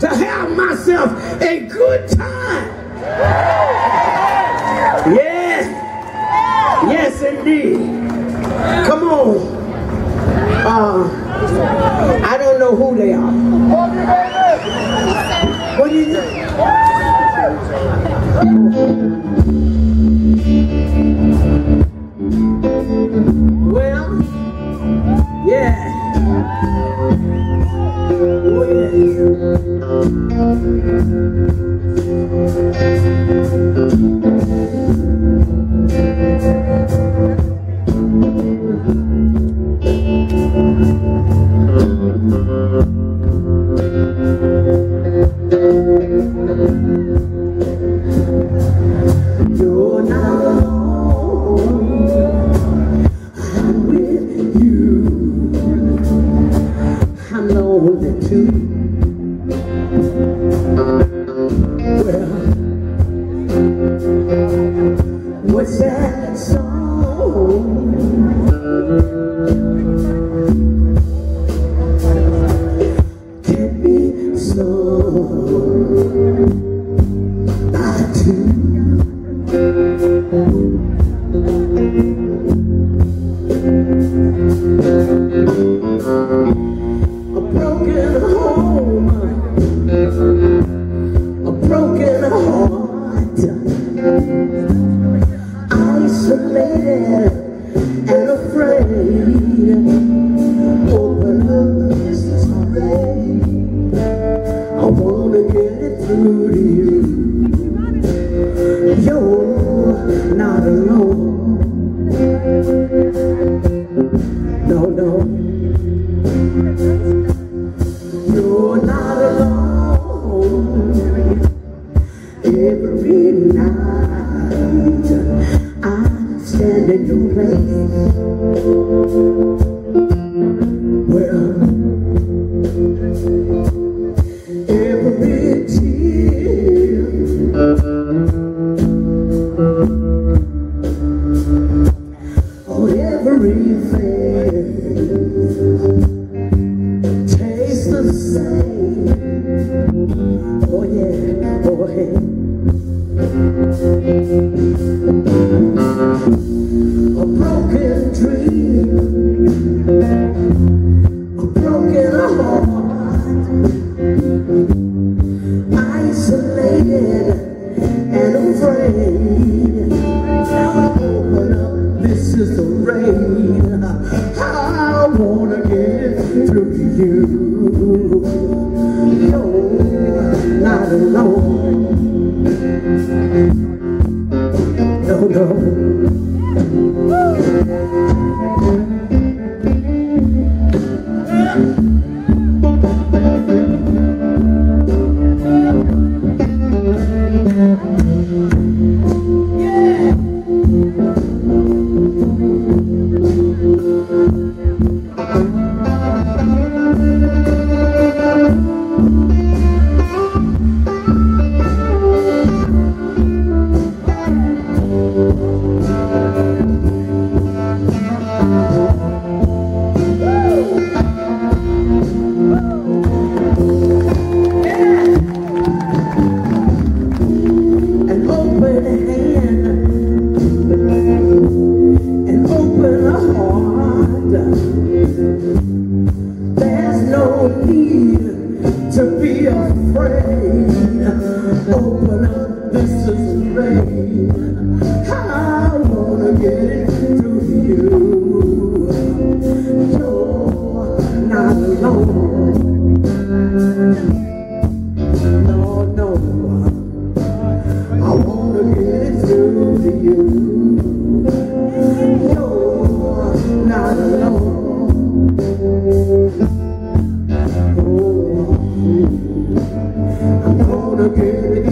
to have myself a good time. Yes. Yes, indeed. Come on. Uh, I don't know who they are. What do you think? Well, yeah. Oh, You're Well, afraid. Stand in place. Well, every tear on oh, every face taste the same. Oh yeah, oh hey. You're There's no need to be afraid. Open up, this is rain. I wanna get it. you.